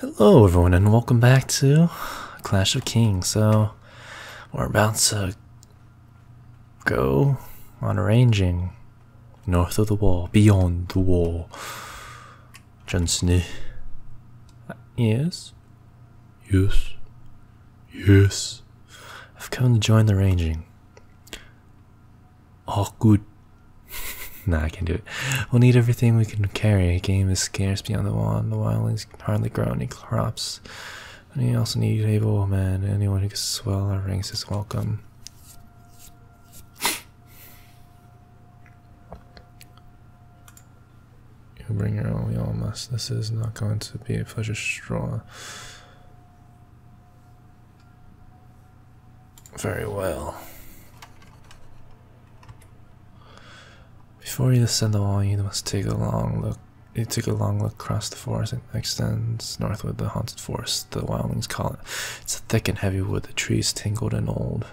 Hello, everyone, and welcome back to Clash of Kings. So, we're about to go on a ranging north of the wall, beyond the wall. Johnson. Yes? Yes. Yes. I've come to join the ranging. Oh, good. Nah, I can't do it. We'll need everything we can carry. Game is scarce beyond the wall, and the wildlings hardly grow any crops. We also need able men. Anyone who can swell our ranks is welcome. You bring your own, we all must. This is not going to be a pleasure straw. Very well. Before you descend the wall, you must take a long look. You take a long look across the forest. It extends northward. The haunted forest, the wildlings call it. It's a thick and heavy wood. The trees tangled and old.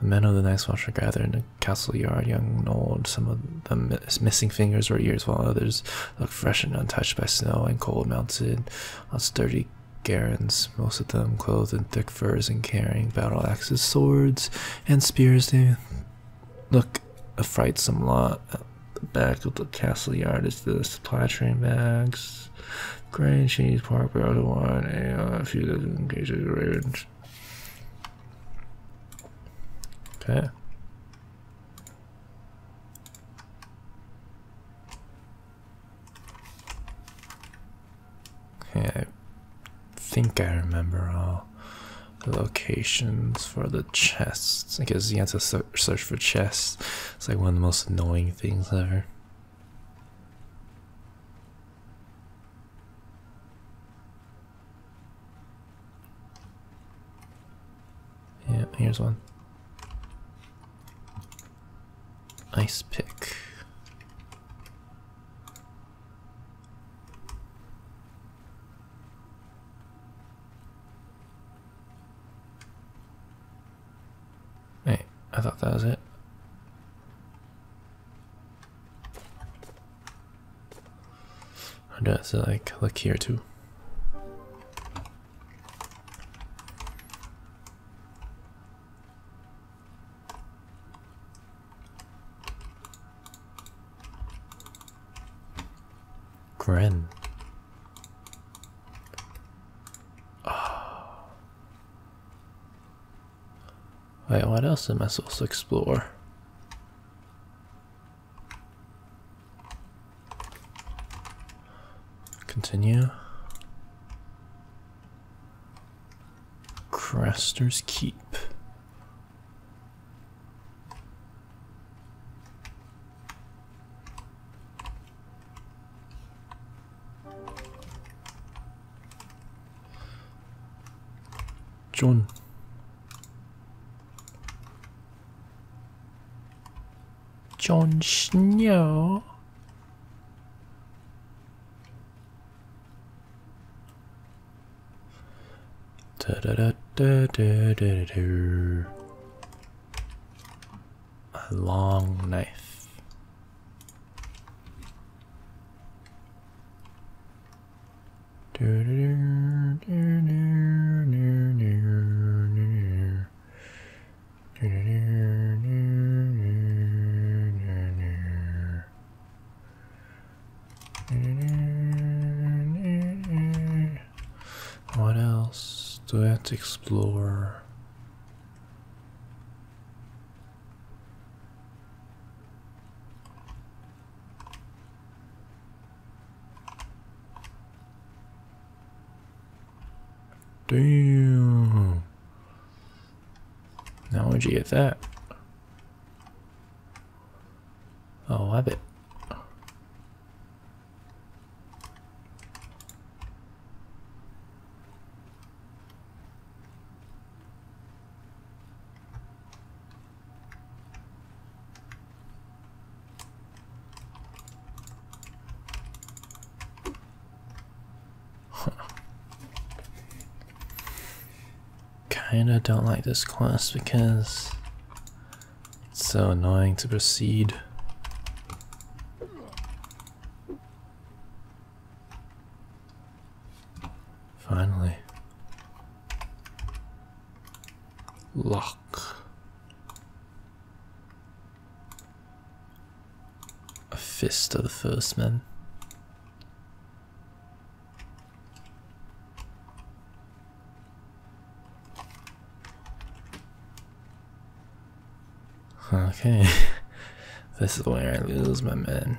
The men of the Night's Watch are gathered in the castle yard, young and old. Some of them missing fingers or ears, while others look fresh and untouched by snow and cold, mounted on sturdy garrons. Most of them clothed in thick furs and carrying battle axes, swords, and spears. They look a frightsome lot. At the back of the castle yard is the supply train bags, grain, cheese, pork, of wine, and uh, a few dozen cages of ravens. Okay. Okay, I think I remember all locations for the chests. because you have to search for chests. It's like one of the most annoying things ever. Yeah, here's one. Ice pick. does it. I don't like look here too. Wait, what else am I supposed to explore? Continue. Craster's Keep. Jon. Jon Snow. Da da da da da da da. A long knife. Explore? Damn. Now where'd you get that? Oh, I bet. Kinda don't like this quest because it's so annoying to proceed. Finally. Lock. A fist of the first man. Okay, this is where I lose my men.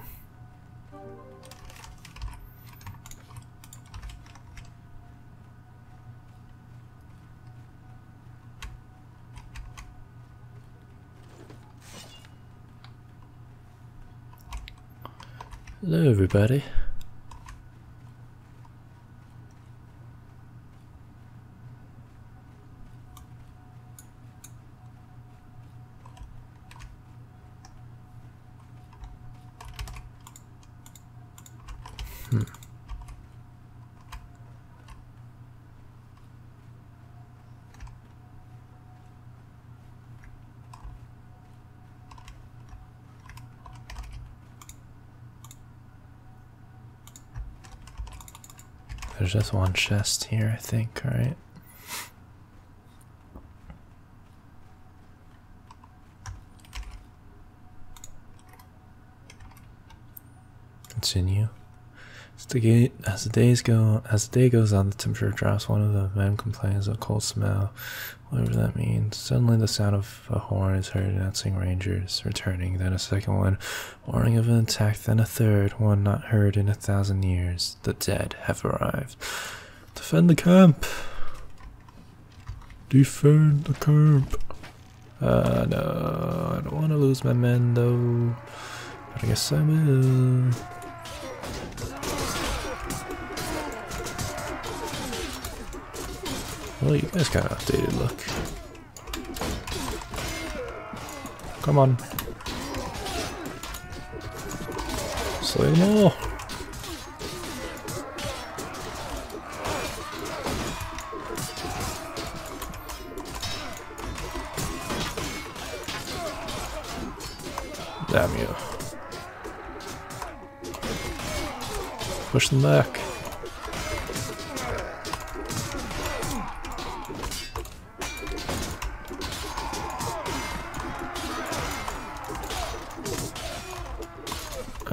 Hello, everybody. Just one chest here, I think, right? Continue. As the, days go, as the day goes on, the temperature drops. One of the men complains of a cold smell, whatever that means. Suddenly, the sound of a horn is heard, announcing rangers returning. Then a second one, warning of an attack. Then a third one, not heard in a thousand years. The dead have arrived. Defend the camp. Defend the camp. Uh, no, I don't want to lose my men though. But I guess I will. Well, you guys got an updated look. Come on. Slay them all. Damn you. Push them back.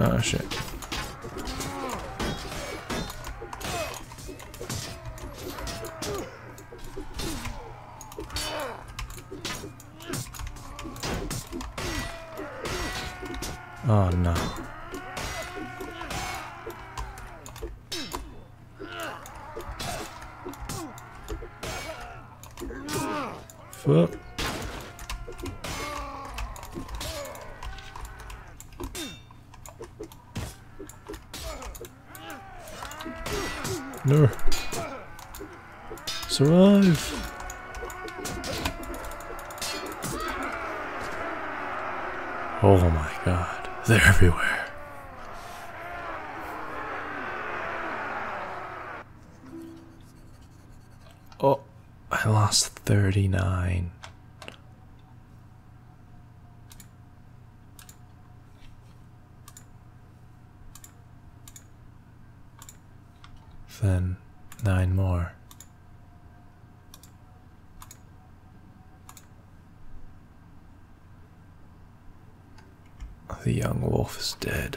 Oh shit. Oh, I lost 39. Then nine more. The young wolf is dead.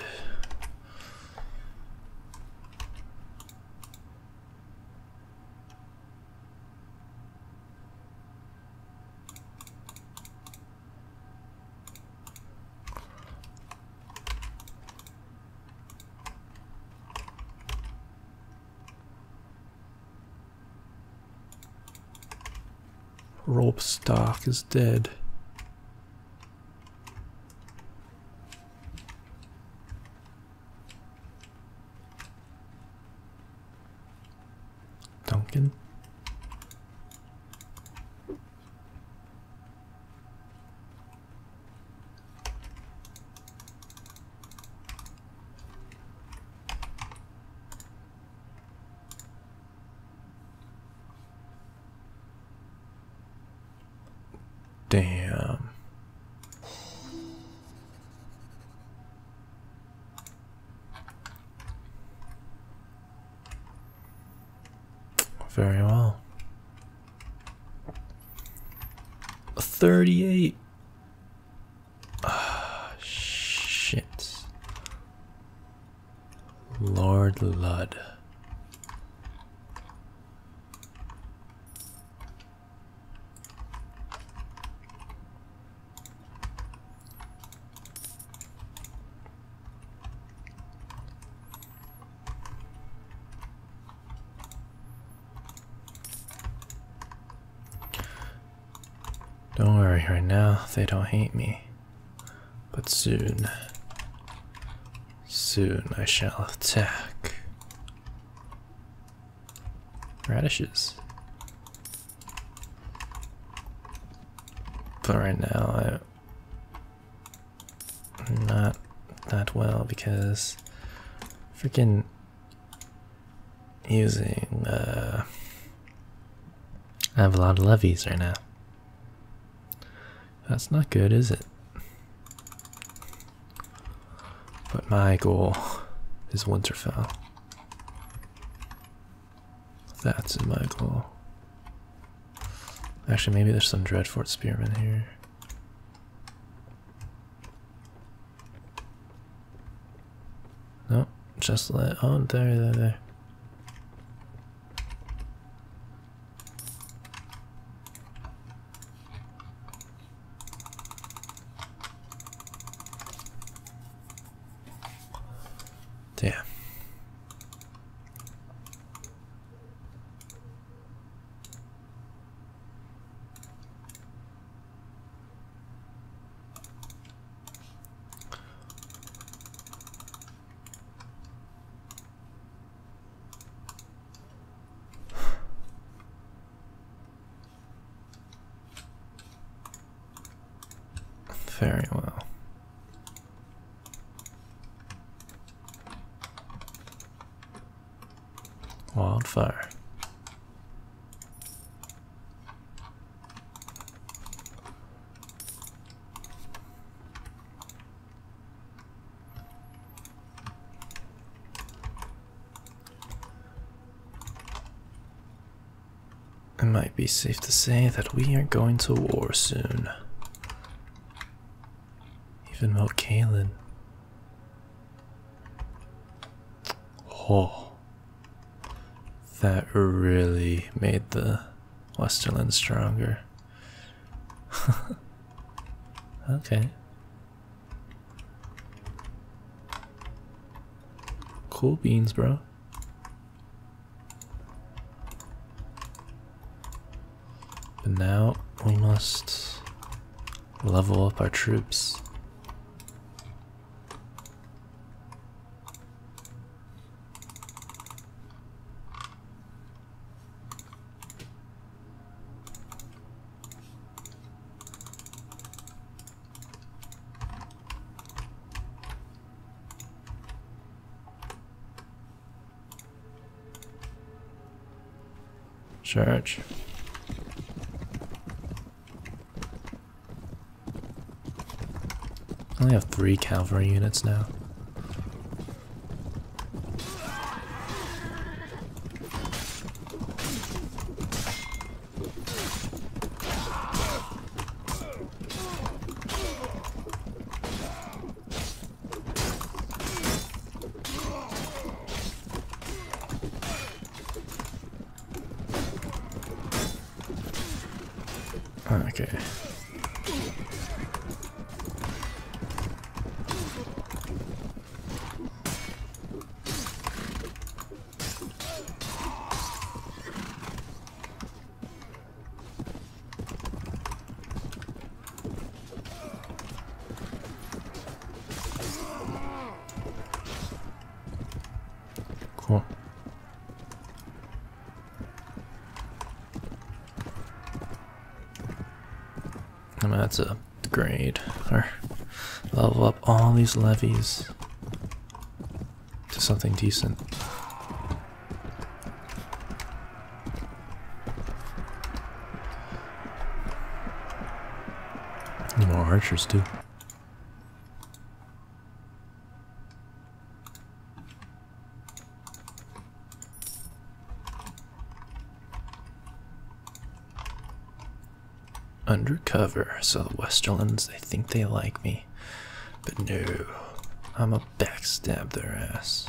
Is dead. Duncan. Damn. Very well. 38. Don't worry, right now they don't hate me. But soon, soon I shall attack. Radishes. But right now, I'm not that well because freaking using uh I have a lot of levies right now. That's not good, is it? But my goal is Winterfell. That's my goal. Actually, maybe there's some Dreadfort Spearmen here. No, just let. Oh, there, there, there. Damn. Very well. Wildfire. It might be safe to say that we are going to war soon. Even about Kalen. Oh. That really made the Westerland stronger. okay. Cool beans, bro. But now we must level up our troops. Church. Only have three cavalry units now. Okay. Cool. Have to upgrade or level up all these levies to something decent. More archers too. Undercover, so the Westerlands, they think they like me. But no, I'm a backstab their ass.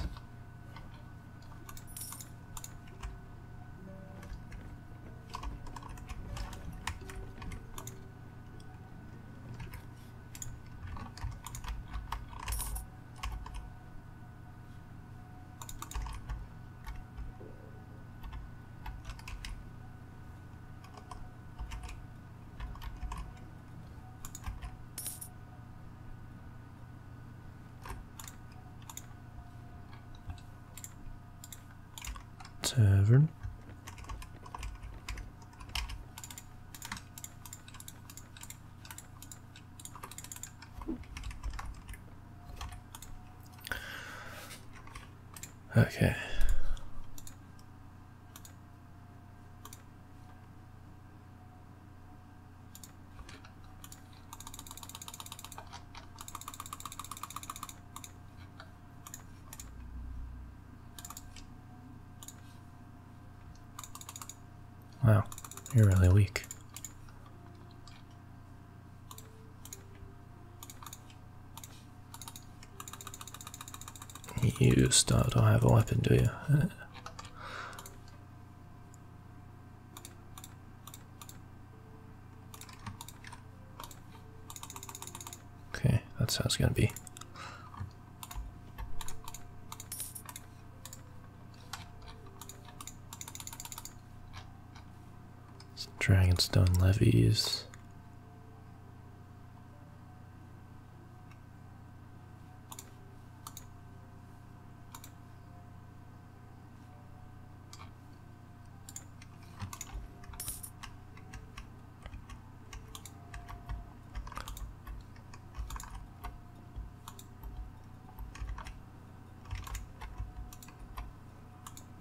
You're really weak. You still don't have a weapon, do you? Okay, that's how it's gonna be. Levies.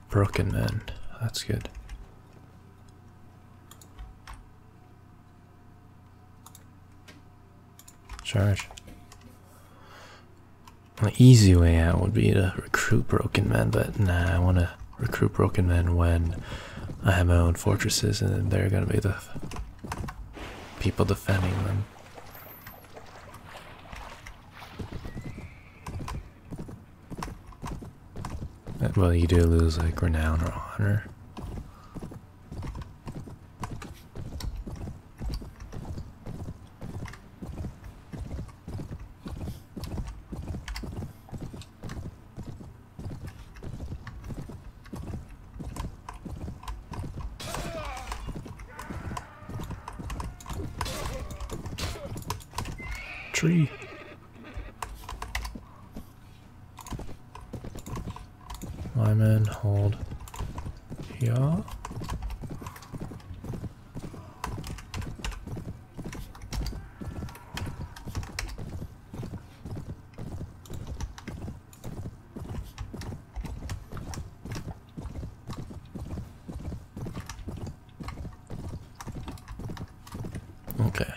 Broken men. That's good. Charge. The easy way out would be to recruit broken men, but nah, I want to recruit broken men when I have my own fortresses and they're going to be the people defending them. Well, you do lose like renown or honor. Tree. My men hold here. Okay.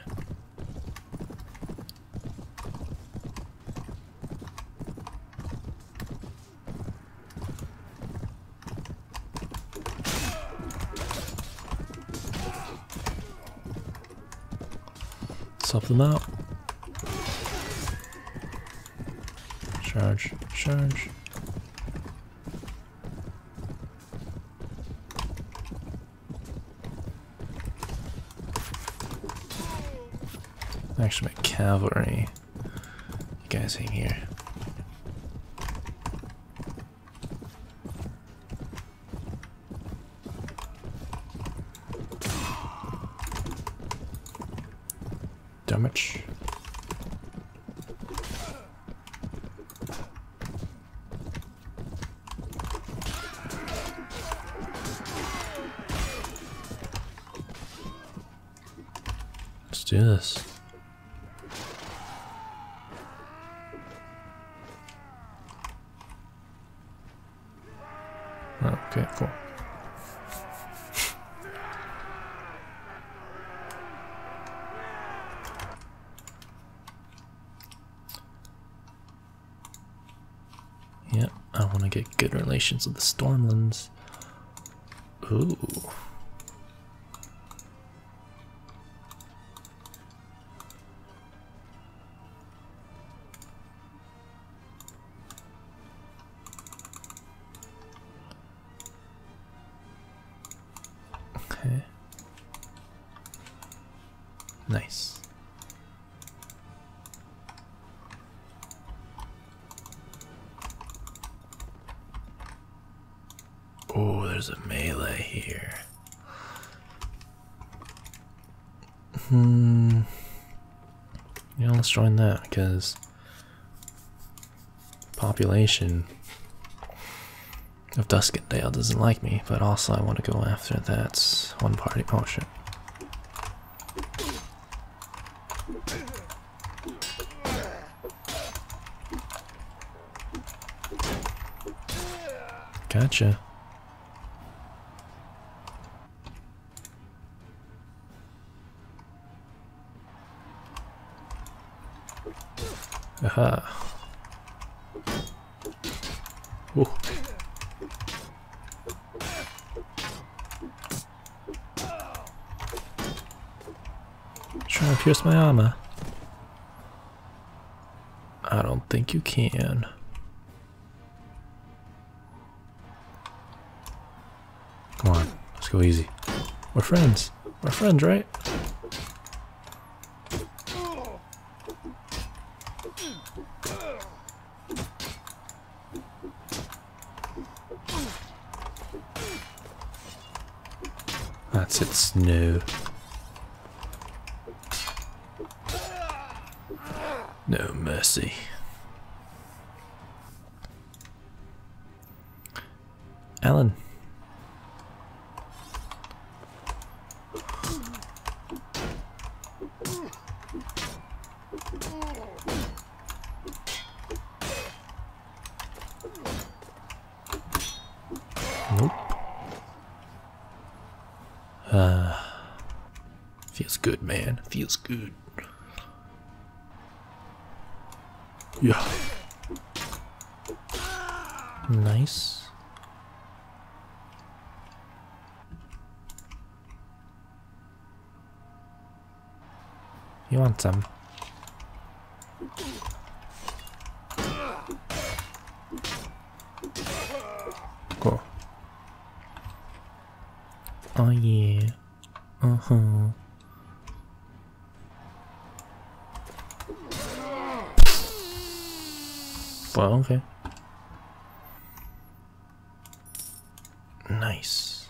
Sub them out. Charge, charge. Actually, my cavalry. You guys in here. Damage. Let's do this. Okay, cool. Yeah, I want to get good relations with the Stormlands. Ooh. Population of Duskendale doesn't like me, but also I want to go after that one party. Oh shit. Gotcha. Aha. Ooh. Trying to pierce my armor. I don't think you can. Come on, let's go easy. We're friends. We're friends, right? That's its snow. No mercy. Alan. Nope. Ah. feels good, man. Feels good. Yeah. Nice. You some? Cool. Oh yeah. Uh huh. Well, okay. Nice.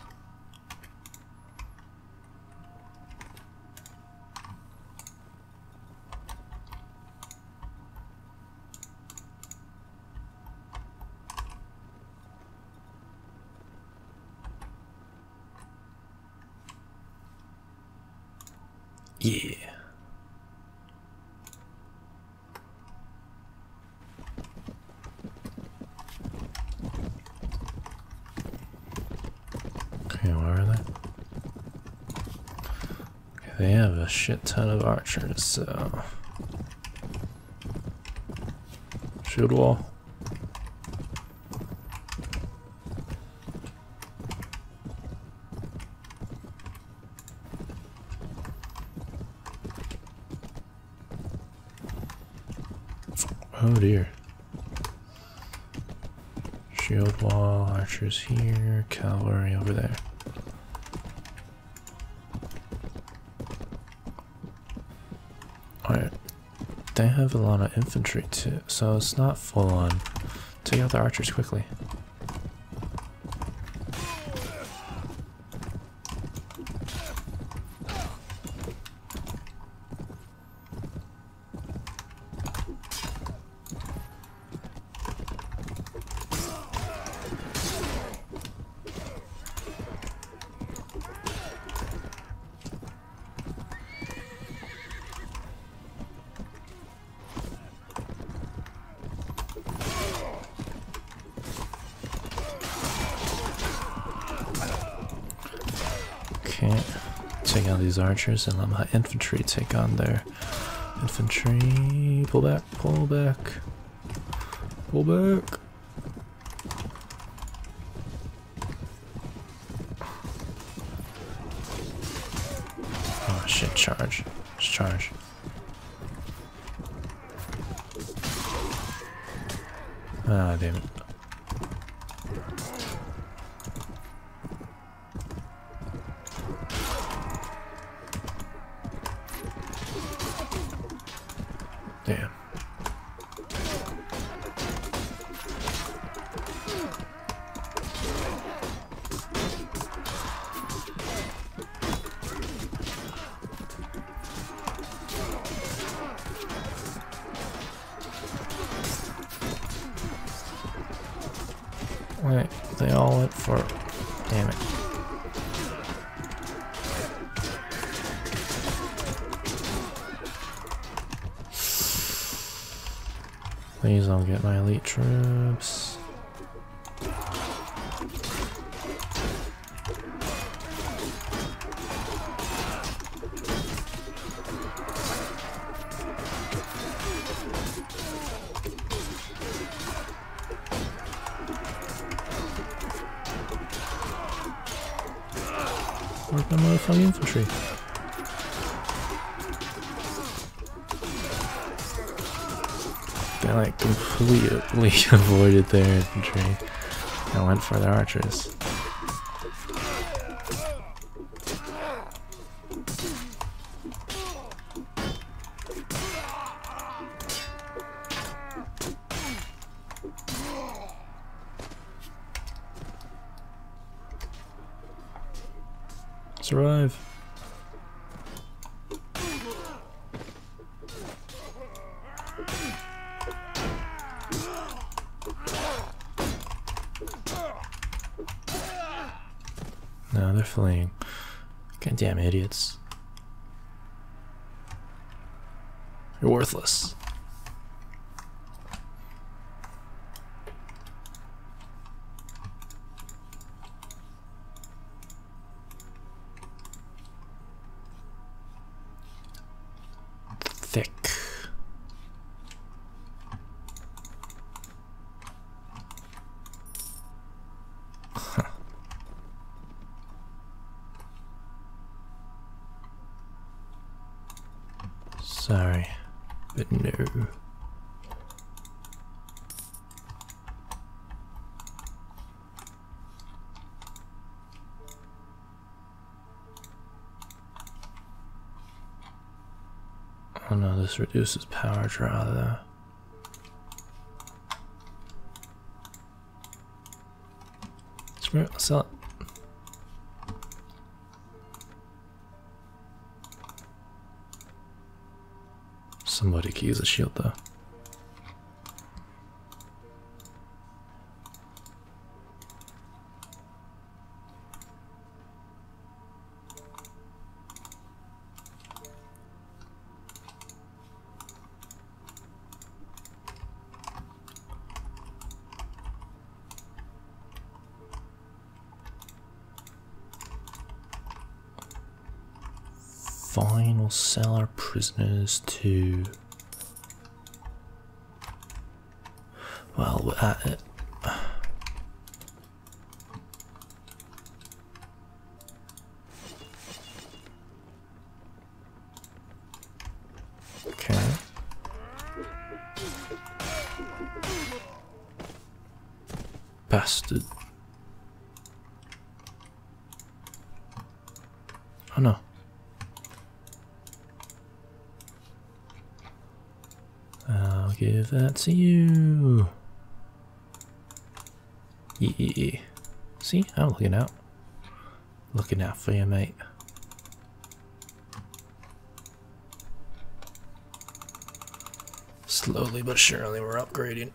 Yeah. Okay, where are they? Okay, they have a shit archers, so. Shield wall. Oh dear. Shield wall, archers here, cavalry over there. They have a lot of infantry too, so it's not full on. Take out the archers quickly. Take out these archers and let my infantry take on their infantry. Pull back, pull back, pull back. Wait, they all went for. Damn it. Please don't get my elite troops. Their infantry and went for their archers. Survive. Fleeing. Goddamn idiots. You're worthless. Thick. Sorry, but no. Oh no, this reduces power draw though. I'll sell it. Somebody can use a shield though. Fine, we'll sell our prisoners to. Well, at it. Okay. Bastard. Oh no. I'll give that to you. Yeah. See, I'm looking out. Looking out for you, mate. Slowly but surely, we're upgrading.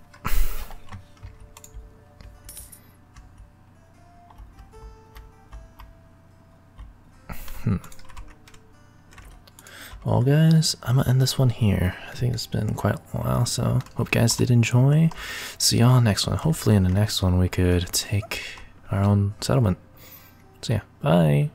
hmm. Well, guys, I'm gonna end this one here. I think it's been quite a while, so hope you guys did enjoy. See y'all next one. Hopefully, in the next one, we could take our own settlement. So, yeah, bye.